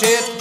shit.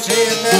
Ale të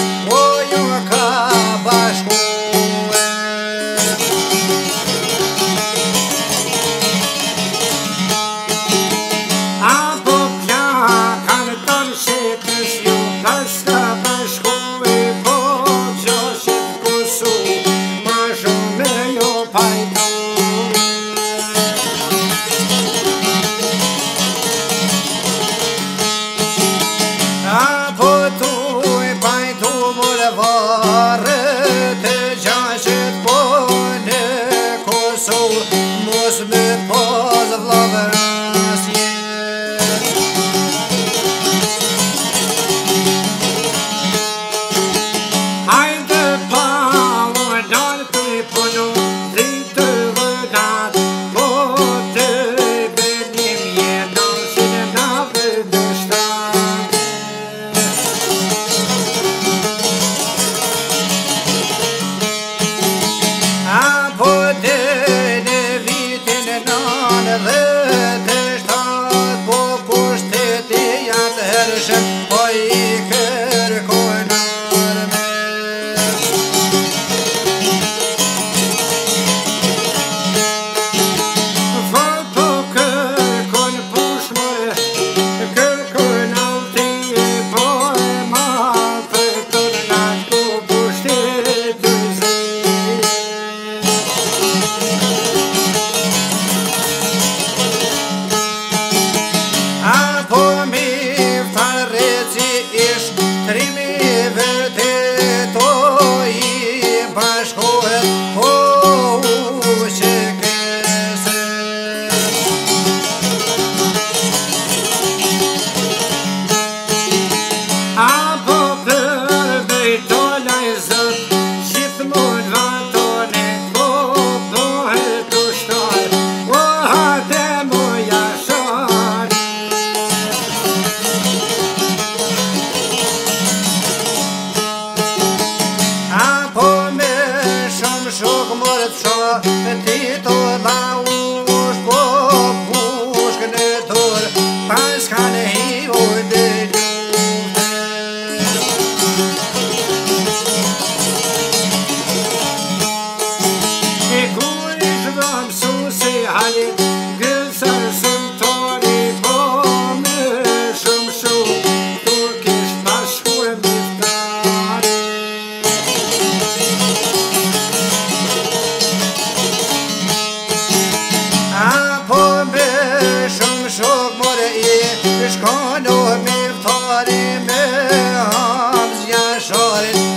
hamzja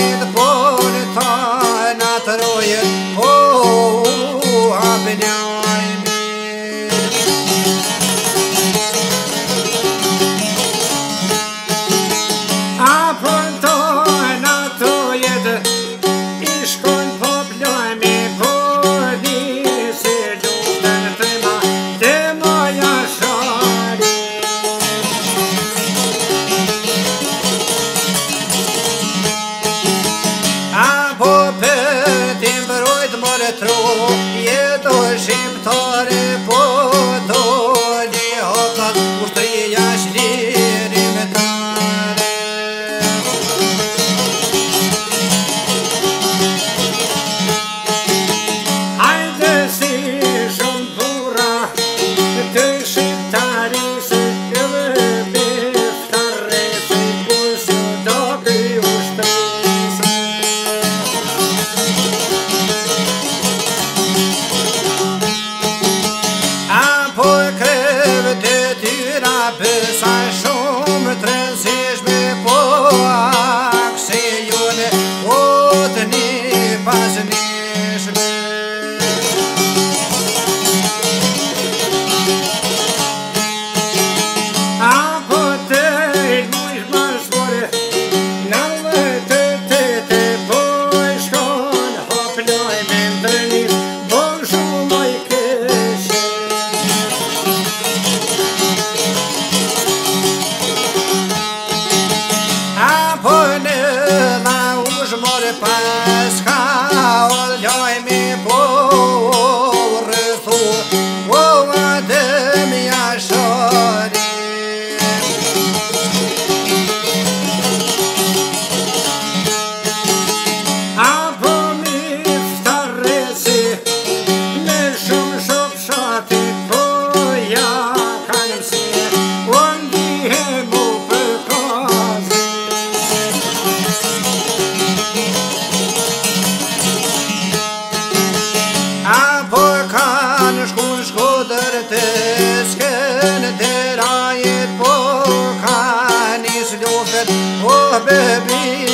in the baby.